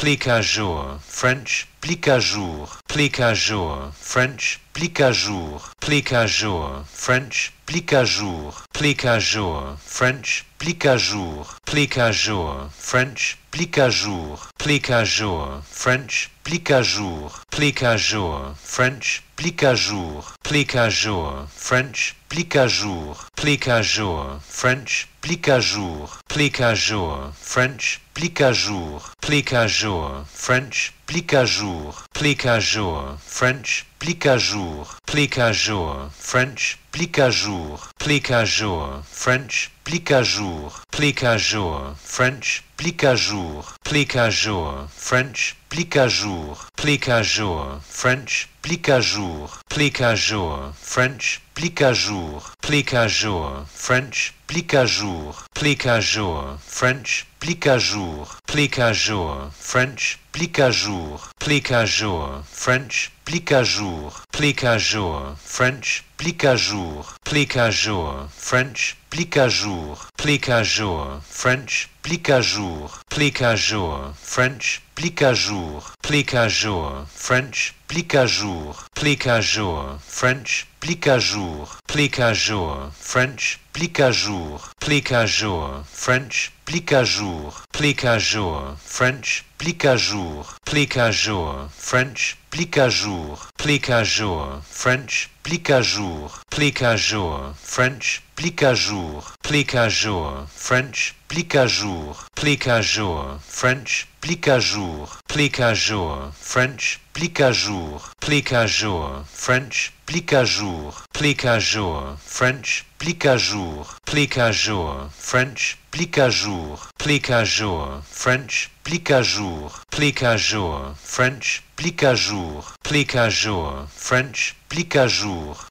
plique French, plique à jour, plique à French, plique à French, plique à French, plique à French, plique à French, plique à French, plique French, plique à jour, plique jour, French, plique à jour, plique jour, French, plique à jour, plique jour, French, plique à jour, plique jour, French, plique à jour, plique jour, French, plique à jour, plique jour, French, plique à jour, jour, French, plique à jour, plique jour, French, plique à jour, jour, French, plique à jour, plique jour, French, plique jour, plique à jour, French, plique à jour, plique à jour, French, plique à jour, plique à jour, French, plique à jour, plique jour, French, plique à jour, plique à jour, French, plique à jour, plique à jour, French, plique à jour, plique à jour, French, plique à jour, plique à jour, French, plique à jour, plique à jour, French, plique à jour, plique à jour, French, plique à jour, plique à jour, French, plique à jour, plique à jour, French, plique à jour, plique à jour, French, plique à jour, plique à jour, French, plique à jour, plique à jour, French, plique à jour, plique à jour, French, plique à jour, plique à jour, French, plique à jour, plique à jour, French, plique à jour, plique à jour, French, plique à jour, plique à jour, French, plique à jour, plique à jour, French, plique à jour, plique à jour, French, plique à jour, plique à jour, French, plique à jour, plique à jour, French, plique à jour, plique à jour, French, plique à jour,